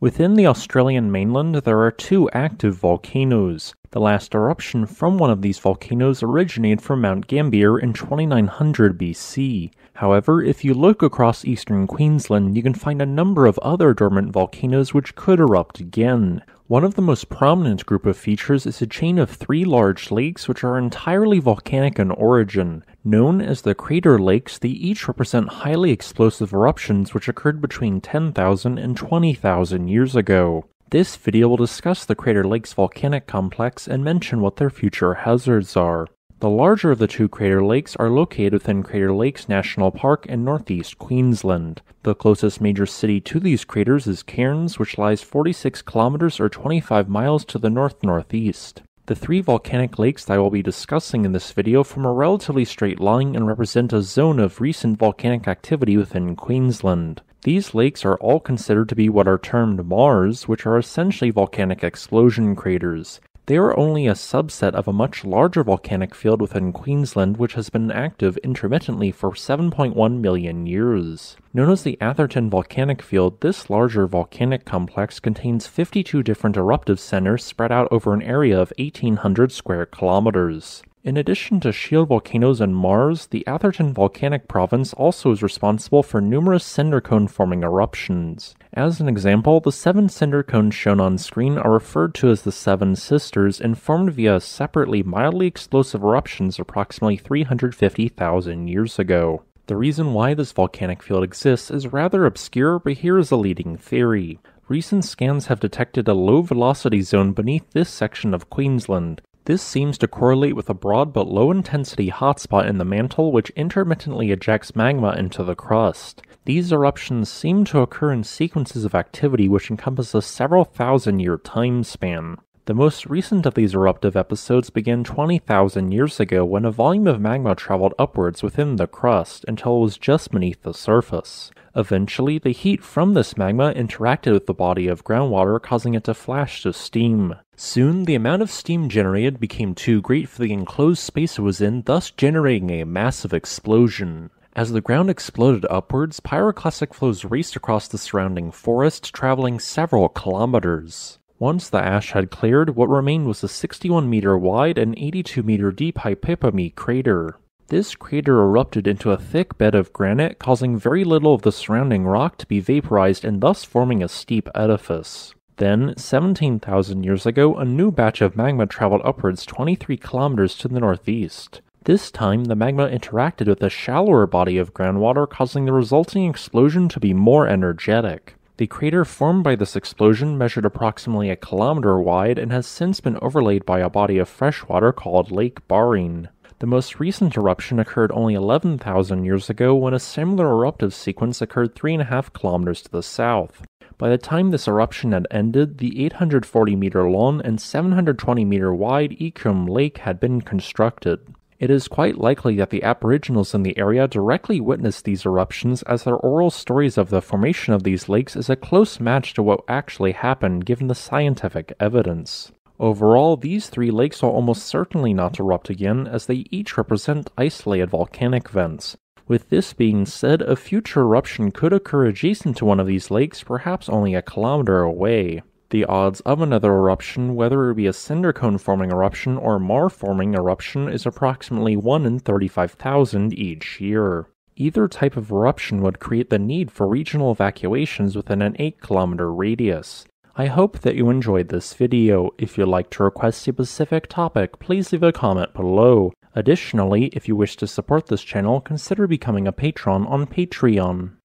Within the Australian mainland, there are two active volcanoes. The last eruption from one of these volcanoes originated from Mount Gambier in 2900 BC. However, if you look across eastern Queensland, you can find a number of other dormant volcanoes which could erupt again. One of the most prominent group of features is a chain of three large lakes which are entirely volcanic in origin. Known as the crater lakes, they each represent highly explosive eruptions which occurred between 10,000 and 20,000 years ago. This video will discuss the Crater Lakes volcanic complex and mention what their future hazards are. The larger of the two crater lakes are located within Crater Lakes National Park in northeast Queensland. The closest major city to these craters is Cairns, which lies 46 kilometers or 25 miles to the north northeast. The three volcanic lakes that I will be discussing in this video form a relatively straight line and represent a zone of recent volcanic activity within Queensland. These lakes are all considered to be what are termed maars, which are essentially volcanic explosion craters. They are only a subset of a much larger volcanic field within Queensland which has been active intermittently for 7.1 million years. Known as the Atherton Volcanic Field, this larger volcanic complex contains 52 different eruptive centers spread out over an area of 1800 square kilometers. In addition to shield volcanoes and maars, the Atherton Volcanic Province also is responsible for numerous cinder cone forming eruptions. As an example, the seven cinder cones shown on screen are referred to as the Seven Sisters and formed via separately mildly explosive eruptions approximately 350,000 years ago. The reason why this volcanic field exists is rather obscure, but here is a leading theory. Recent scans have detected a low velocity zone beneath this section of Queensland. This seems to correlate with a broad but low intensity hotspot in the mantle which intermittently ejects magma into the crust. These eruptions seem to occur in sequences of activity which encompass a several thousand year time span. The most recent of these eruptive episodes began 20,000 years ago when a volume of magma traveled upwards within the crust until it was just beneath the surface. Eventually, the heat from this magma interacted with the body of groundwater, causing it to flash to steam. Soon, the amount of steam generated became too great for the enclosed space it was in, thus generating a massive explosion. As the ground exploded upwards, pyroclastic flows raced across the surrounding forest, traveling several kilometers. Once the ash had cleared, what remained was a 61 meter wide and 82 meter deep Hypipamee crater. This crater erupted into a thick bed of granite, causing very little of the surrounding rock to be vaporized and thus forming a steep edifice. Then, 17,000 years ago, a new batch of magma traveled upwards 23 kilometers to the northeast. This time, the magma interacted with a shallower body of groundwater, causing the resulting explosion to be more energetic. The crater formed by this explosion measured approximately a kilometer wide and has since been overlaid by a body of fresh water called Lake Barrine. The most recent eruption occurred only 11,000 years ago when a similar eruptive sequence occurred 3.5 kilometers to the south. By the time this eruption had ended, the 840 meter long and 720 meter wide Eacham Lake had been constructed. It is quite likely that the Aboriginals in the area directly witnessed these eruptions, as their oral stories of the formation of these lakes is a close match to what actually happened given the scientific evidence. Overall, these three lakes will almost certainly not erupt again, as they each represent isolated volcanic vents. With this being said, a future eruption could occur adjacent to one of these lakes, perhaps only a kilometer away. The odds of another eruption, whether it be a cinder cone forming eruption or maar forming eruption, is approximately 1 in 35,000 each year. Either type of eruption would create the need for regional evacuations within an 8 kilometer radius. I hope that you enjoyed this video. If you'd like to request a specific topic, please leave a comment below. Additionally, if you wish to support this channel, consider becoming a patron on Patreon.